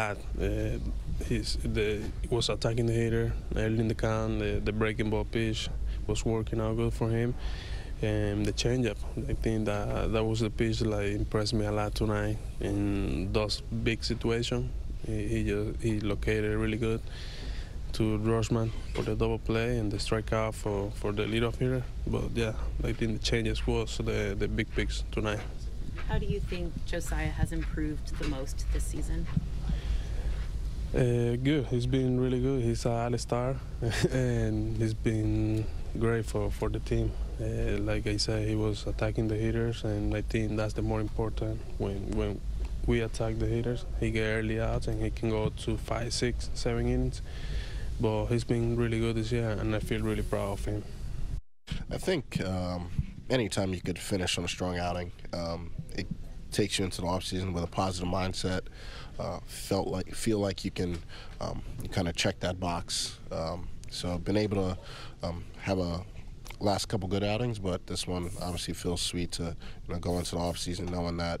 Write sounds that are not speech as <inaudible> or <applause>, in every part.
Uh, he's the he was attacking the hitter early in the count. The, the breaking ball pitch was working out good for him, and the changeup. I think that that was the pitch that like, impressed me a lot tonight in those big situations. He he, just, he located really good to Grossman for the double play and the strikeout for, for the leadoff hitter. But yeah, I think the changes was the the big picks tonight. How do you think Josiah has improved the most this season? Uh, good. He's been really good. He's a all-star, <laughs> and he's been great for, for the team. Uh, like I said, he was attacking the hitters, and I think that's the more important. When when we attack the hitters, he get early outs, and he can go to five, six, seven innings. But he's been really good this year, and I feel really proud of him. I think um, anytime you could finish on a strong outing, um, it takes you into the offseason with a positive mindset. Uh, felt like feel like you can um, kind of check that box. Um, so I've been able to um, have a last couple good outings, but this one obviously feels sweet to you know, go into the offseason knowing that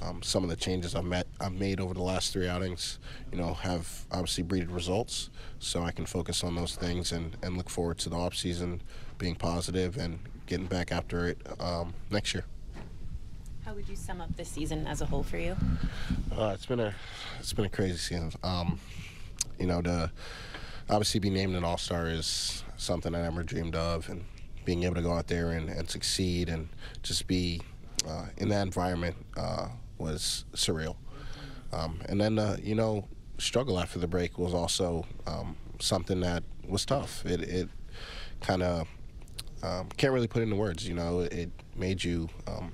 um, some of the changes I've, met, I've made over the last three outings, you know, have obviously breeded results. So I can focus on those things and, and look forward to the offseason being positive and getting back after it um, next year. How would you sum up this season as a whole for you? Uh, it's been a it's been a crazy season. Um, you know, to obviously be named an All Star is something I never dreamed of, and being able to go out there and, and succeed and just be uh, in that environment uh, was surreal. Um, and then uh, you know, struggle after the break was also um, something that was tough. It, it kind of um, can't really put into words. You know, it made you um,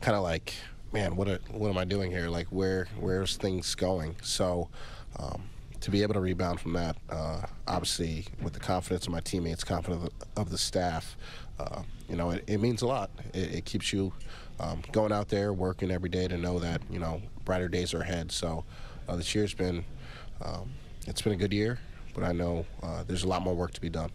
kind of like, man, what are, what am I doing here? Like, where where's things going? So. Um, to be able to rebound from that, uh, obviously with the confidence of my teammates, confidence of the, staff, uh, you know, it, it, means a lot. It, it keeps you um, going out there, working every day to know that you know brighter days are ahead. So uh, this year's been, um, it's been a good year, but I know uh, there's a lot more work to be done.